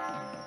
Bye.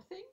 Nothing?